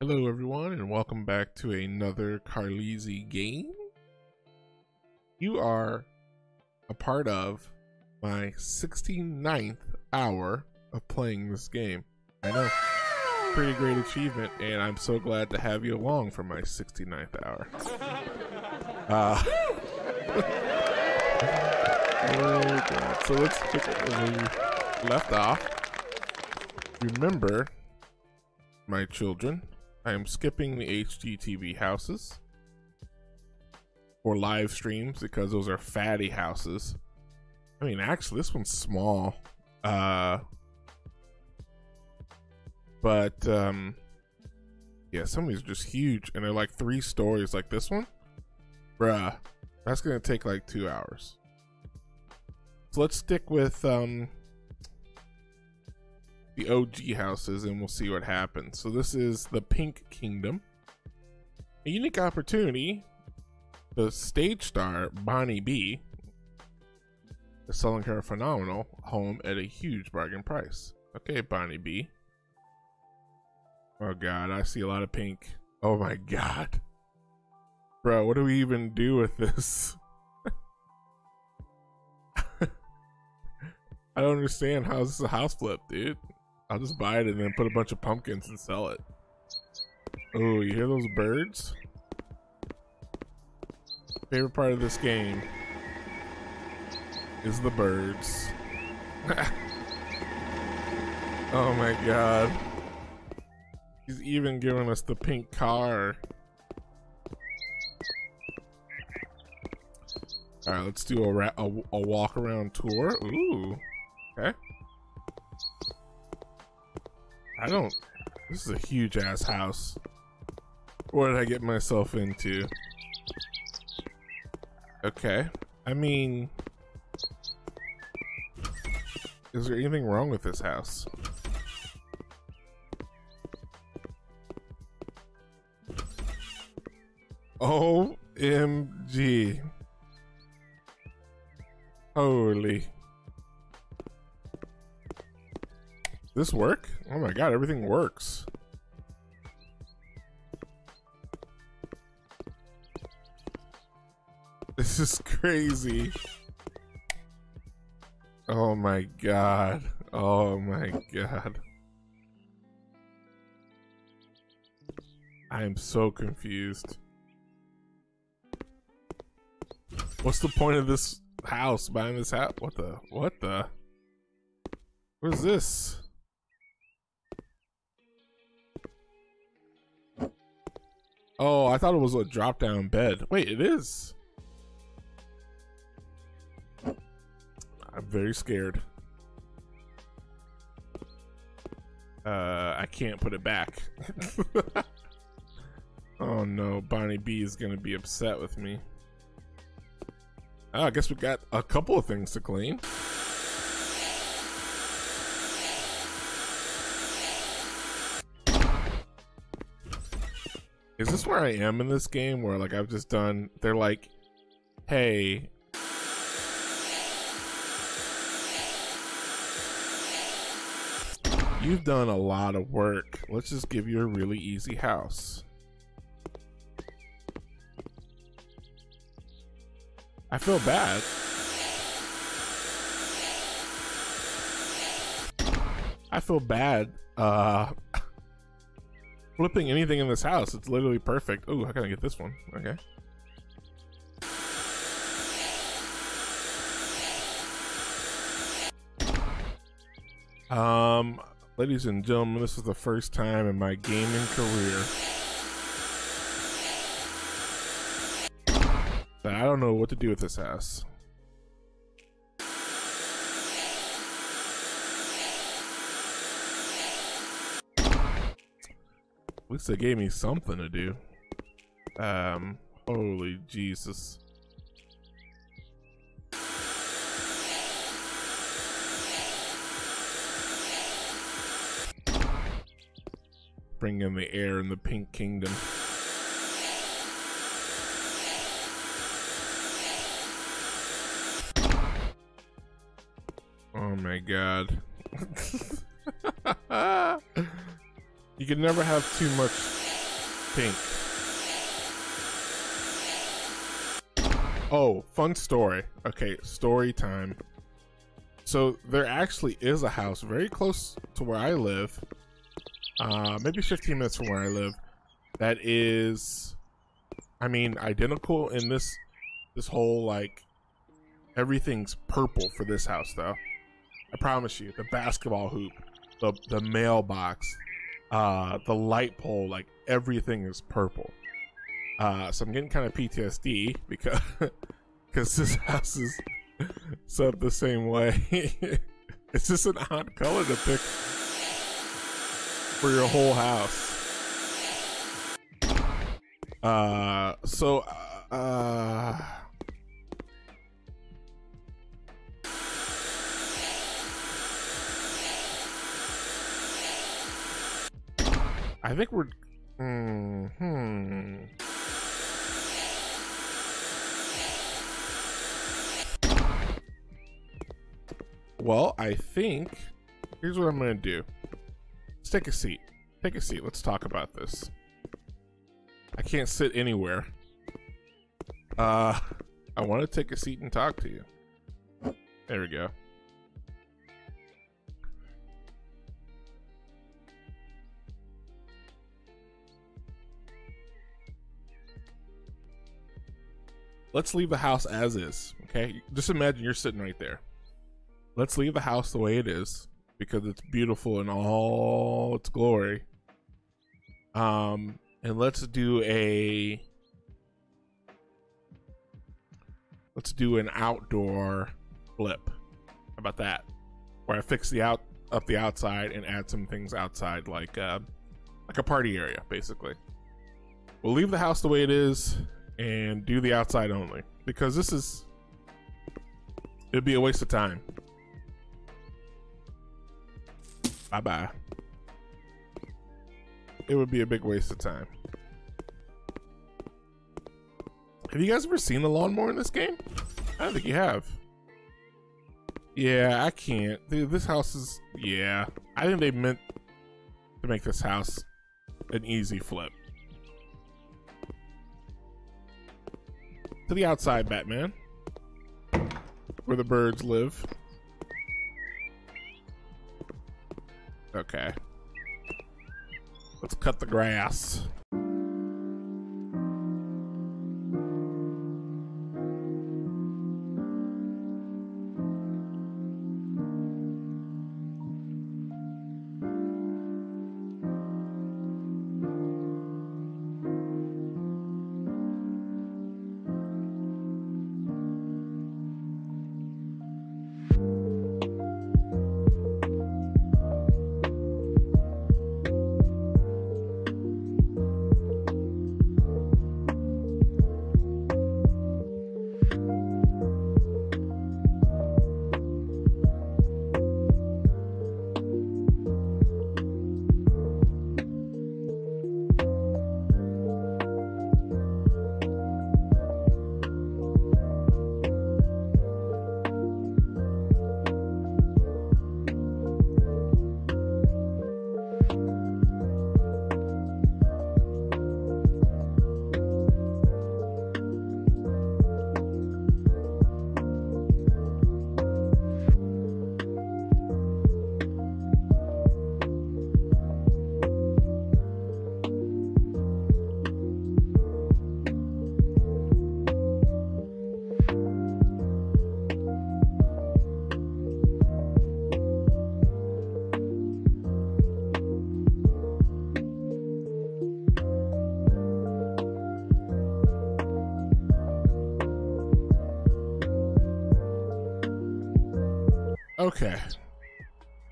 Hello everyone and welcome back to another Carleezy game. You are a part of my 69th hour of playing this game. I know, pretty great achievement and I'm so glad to have you along for my 69th hour. Uh, oh god, so let's pick up where we left off. Remember, my children, I am skipping the HGTV houses or live streams because those are fatty houses. I mean, actually, this one's small. Uh, but, um, yeah, some of these are just huge and they're like three stories like this one. Bruh, that's gonna take like two hours. So let's stick with, um, the OG houses and we'll see what happens. So this is the Pink Kingdom. A unique opportunity. The stage star, Bonnie B, is selling her phenomenal home at a huge bargain price. Okay, Bonnie B. Oh god, I see a lot of pink. Oh my god. Bro, what do we even do with this? I don't understand how this is a house flip, dude. I'll just buy it and then put a bunch of pumpkins and sell it. Oh, you hear those birds? Favorite part of this game is the birds. oh my god. He's even giving us the pink car. Alright, let's do a, a, a walk around tour. Ooh. Okay. I don't. This is a huge ass house. What did I get myself into? Okay. I mean, is there anything wrong with this house? OMG. Holy. This work? Oh my god, everything works. This is crazy. Oh my god. Oh my god. I am so confused. What's the point of this house? Buying this house? What the? What the? What is this? Oh, I thought it was a drop down bed. Wait, it is. I'm very scared. Uh, I can't put it back. oh no, Bonnie B is gonna be upset with me. Oh, I guess we got a couple of things to clean. Is this where I am in this game where like I've just done they're like, hey, You've done a lot of work. Let's just give you a really easy house. I feel bad. I feel bad. Uh flipping anything in this house. It's literally perfect. Oh, how can I get this one? Okay. Um, ladies and gentlemen, this is the first time in my gaming career that I don't know what to do with this house. At least they gave me something to do. Um, holy Jesus. Bring in the air in the pink kingdom. Oh my god. You can never have too much Pink. Oh, fun story. Okay, story time. So there actually is a house very close to where I live, uh, maybe 15 minutes from where I live, that is, I mean, identical in this this whole like everything's purple for this house though. I promise you, the basketball hoop, the the mailbox, uh, the light pole, like everything is purple. Uh, so I'm getting kind of PTSD because because this house is set up the same way. it's just an odd color to pick for your whole house. Uh, so uh. I think we're. Mm hmm. Well, I think here's what I'm gonna do. Let's take a seat. Take a seat. Let's talk about this. I can't sit anywhere. Uh, I want to take a seat and talk to you. There we go. Let's leave the house as is, okay? Just imagine you're sitting right there. Let's leave the house the way it is because it's beautiful in all its glory. Um, and let's do a let's do an outdoor flip. How about that? Where I fix the out up the outside and add some things outside, like uh, like a party area, basically. We'll leave the house the way it is and do the outside only because this is it'd be a waste of time. Bye bye. It would be a big waste of time. Have you guys ever seen the lawnmower in this game? I don't think you have. Yeah, I can't. Dude, this house is... Yeah. I think they meant to make this house an easy flip. To the outside, Batman. Where the birds live. Okay. Let's cut the grass. Okay.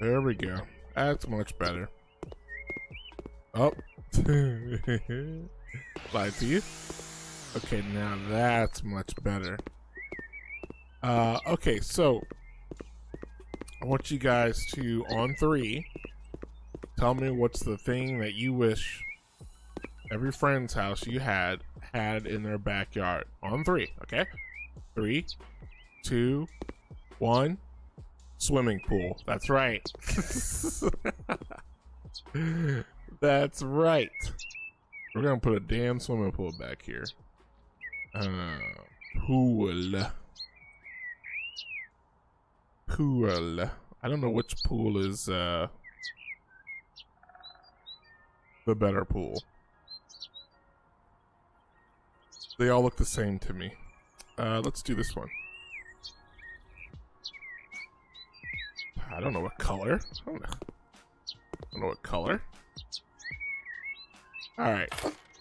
There we go. That's much better. Oh. Lied to you. Okay, now that's much better. Uh, okay, so I want you guys to, on three, tell me what's the thing that you wish every friend's house you had had in their backyard. On three, okay? Three, two, one. Swimming pool. That's right. That's right. We're gonna put a damn swimming pool back here. Uh, pool. Pool. I don't know which pool is uh, the better pool. They all look the same to me. Uh, let's do this one. I don't know what color. I don't know, I don't know what color. Alright,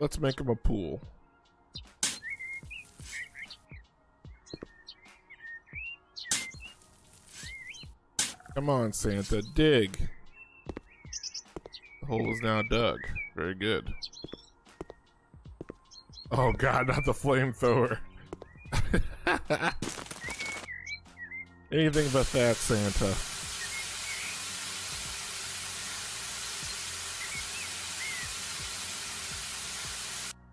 let's make him a pool. Come on, Santa, dig. The hole is now dug. Very good. Oh god, not the flamethrower. Anything but that, Santa.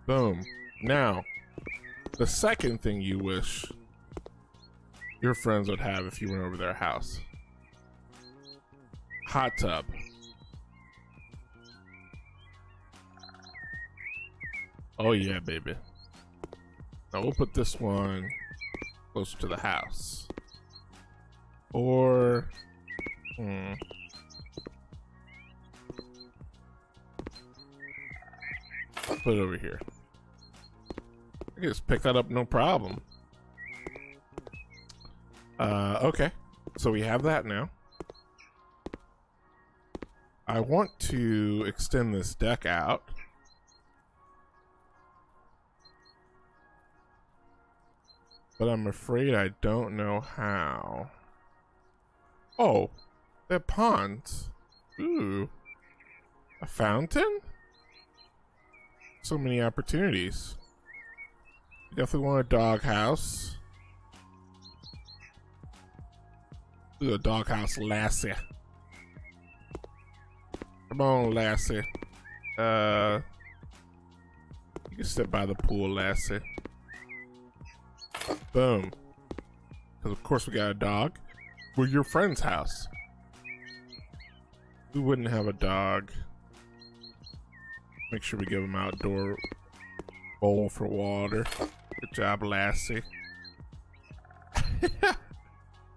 Boom. Now, the second thing you wish your friends would have if you went over their house. Hot tub. Oh yeah, baby. Now we'll put this one closer to the house. Or, hmm. Put it over here. I can just pick that up, no problem. Uh, okay. So we have that now. I want to extend this deck out. But I'm afraid I don't know how. Oh, they're ponds. Ooh. A fountain? So many opportunities. Definitely want a doghouse. Do a doghouse, Lassie. Come on, Lassie. Uh, you can sit by the pool, Lassie. Boom. Because of course we got a dog. We're your friend's house. We wouldn't have a dog. Make sure we give him outdoor bowl for water. Good job, Lassie. Do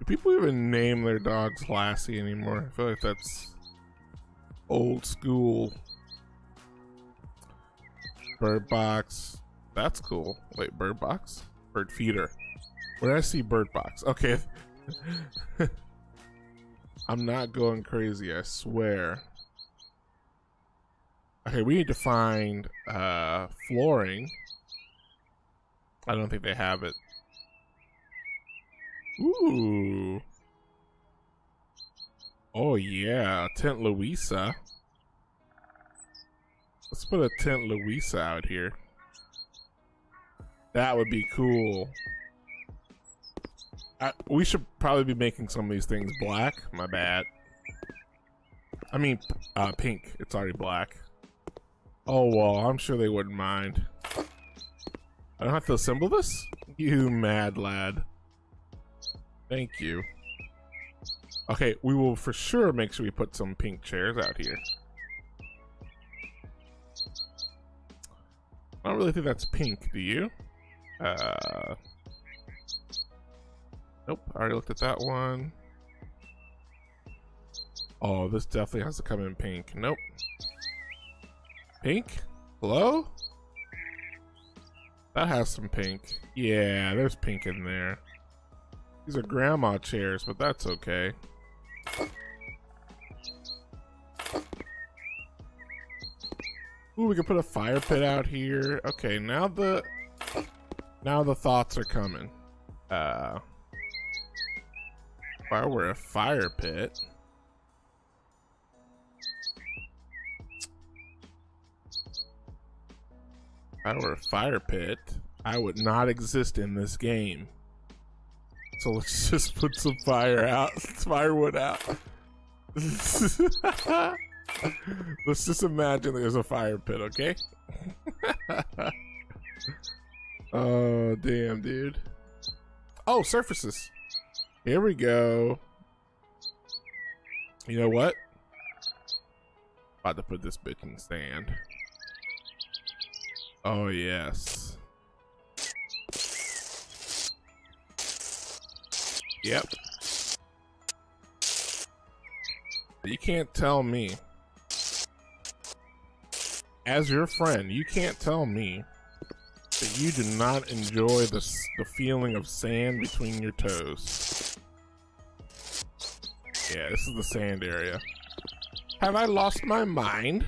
people even name their dogs Lassie anymore? I feel like that's old school. Bird box. That's cool. Wait, bird box? Bird feeder. Where did I see bird box? Okay. I'm not going crazy, I swear. Okay, we need to find uh, flooring. I don't think they have it. Ooh. Oh yeah, Tent Louisa. Let's put a Tent Louisa out here. That would be cool. I, we should probably be making some of these things black. My bad. I mean, uh, pink. It's already black. Oh, well, I'm sure they wouldn't mind. I don't have to assemble this? You mad lad. Thank you. Okay, we will for sure make sure we put some pink chairs out here. I don't really think that's pink, do you? Uh, nope, I already looked at that one. Oh, this definitely has to come in pink. Nope. Pink? Hello? That has some pink. Yeah, there's pink in there. These are grandma chairs, but that's okay. Ooh, we can put a fire pit out here. Okay, now the now the thoughts are coming. Uh if I were a fire pit. If I were a fire pit, I would not exist in this game. So let's just put some fire out, firewood out. let's just imagine there's a fire pit, okay? oh, damn, dude. Oh, surfaces. Here we go. You know what? About to put this bitch in sand. Oh, yes. Yep. You can't tell me. As your friend, you can't tell me that you do not enjoy the, the feeling of sand between your toes. Yeah, this is the sand area. Have I lost my mind?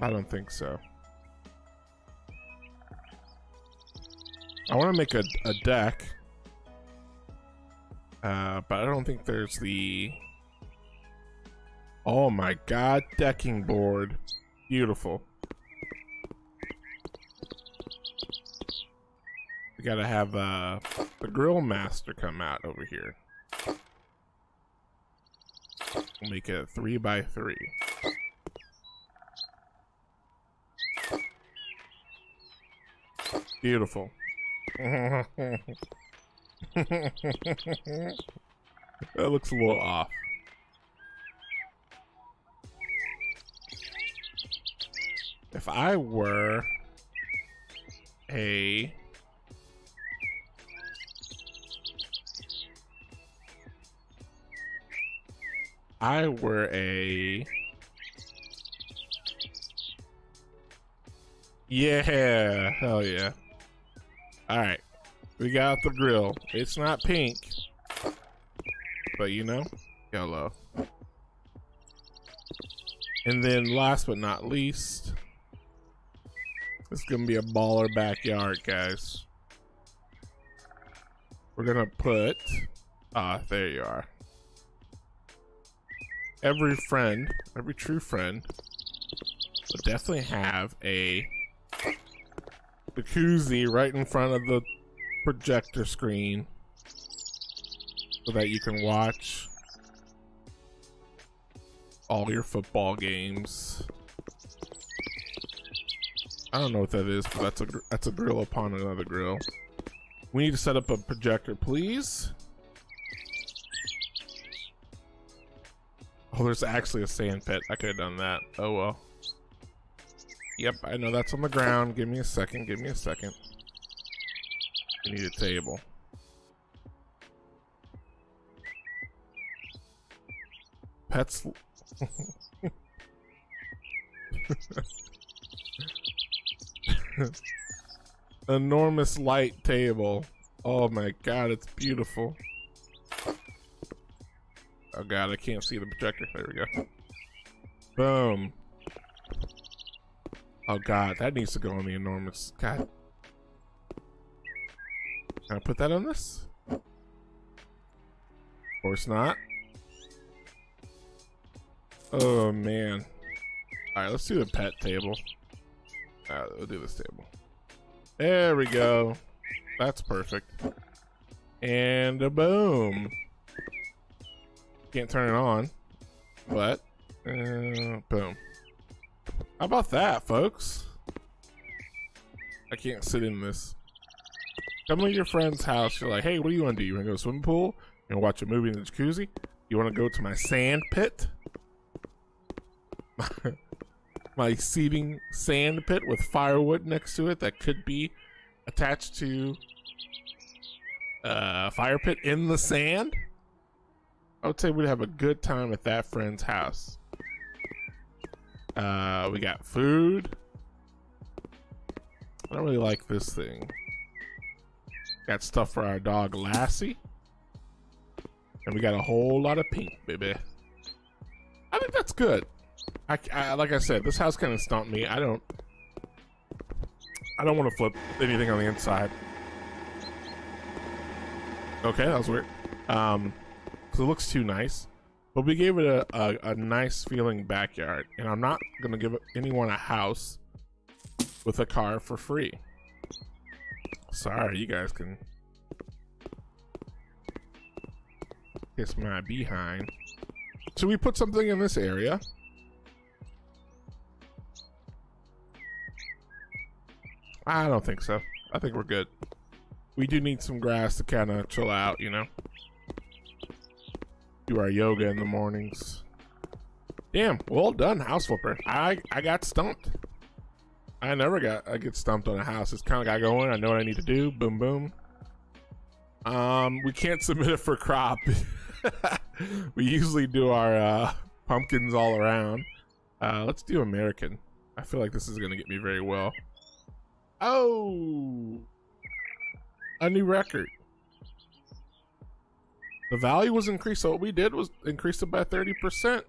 I don't think so. I want to make a, a deck. Uh, but I don't think there's the... Oh my god, decking board. Beautiful. We gotta have uh, the grill master come out over here. We'll make it three by three. Beautiful. that looks a little off. If I were a I were a Yeah, hell yeah. All right, we got the grill. It's not pink, but you know, yellow. And then last but not least, it's gonna be a baller backyard, guys. We're gonna put, ah, there you are. Every friend, every true friend, will definitely have a jacuzzi right in front of the projector screen so that you can watch all your football games. I don't know what that is, but that's a that's a grill upon another grill. We need to set up a projector, please. Oh, there's actually a sand pit. I could have done that. Oh well. Yep, I know that's on the ground. Give me a second. Give me a second. We need a table. Pets. Enormous light table. Oh my god, it's beautiful. Oh god, I can't see the projector. There we go. Boom. Oh god, that needs to go on the enormous. God. Can I put that on this? Of course not. Oh man. Alright, let's do the pet table. Alright, we'll do this table. There we go. That's perfect. And a boom. Can't turn it on, but uh, boom. How about that, folks? I can't sit in this. Come to your friend's house. You're like, hey, what do you want to do? You want to go to swimming pool? You want to watch a movie in the jacuzzi? You want to go to my sand pit? my seating sand pit with firewood next to it that could be attached to uh, a fire pit in the sand? I would say we'd have a good time at that friend's house. Uh, we got food. I don't really like this thing. Got stuff for our dog Lassie. And we got a whole lot of pink, baby. I think that's good. I, I like I said, this house kind of stumped me. I don't. I don't want to flip anything on the inside. Okay, that was weird. Um, because it looks too nice. But we gave it a, a, a nice feeling backyard. And I'm not going to give anyone a house with a car for free. Sorry, you guys can kiss my behind. Should we put something in this area? I don't think so. I think we're good. We do need some grass to kind of chill out, you know? Do our yoga in the mornings. Damn, well done, house flipper. I I got stumped. I never got I get stumped on a house. It's kind of got going. I know what I need to do. Boom, boom. Um, we can't submit it for crop. we usually do our uh, pumpkins all around. Uh, let's do American. I feel like this is gonna get me very well. Oh, a new record. The value was increased, so what we did was increase it by 30%.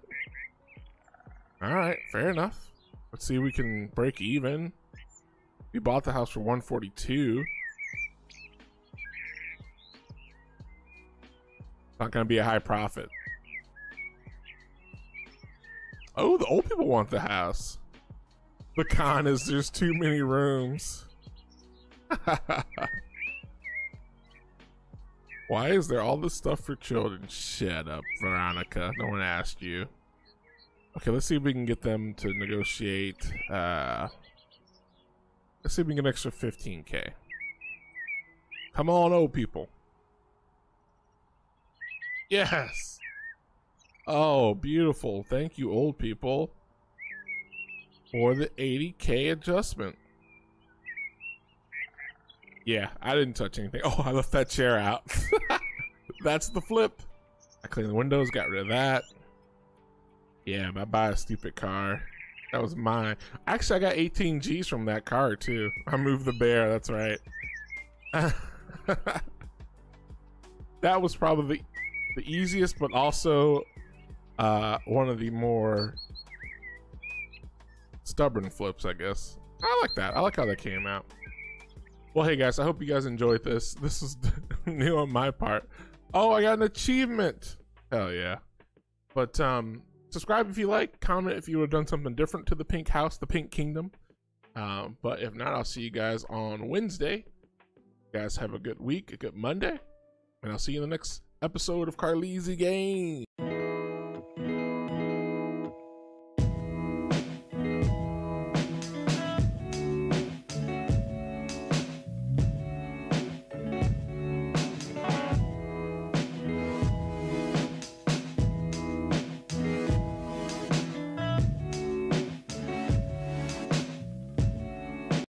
All right, fair enough. Let's see if we can break even. We bought the house for 142. Not gonna be a high profit. Oh, the old people want the house. The con is there's too many rooms. Why is there all this stuff for children? Shut up, Veronica. No one asked you. Okay, let's see if we can get them to negotiate. Uh, let's see if we can get an extra 15k. Come on, old people. Yes. Oh, beautiful. Thank you, old people, for the 80k adjustment. Yeah, I didn't touch anything. Oh, I left that chair out. That's the flip. I cleaned the windows, got rid of that. Yeah, I buy a stupid car. That was mine. Actually, I got 18 G's from that car too. I moved the bear, that's right. that was probably the easiest, but also uh, one of the more stubborn flips, I guess. I like that. I like how that came out. Well, hey guys, I hope you guys enjoyed this. This is new on my part. Oh, I got an achievement. Hell yeah. But um, subscribe if you like. Comment if you would have done something different to the Pink House, the Pink Kingdom. Um, but if not, I'll see you guys on Wednesday. You guys have a good week, a good Monday, and I'll see you in the next episode of Carleezy Game.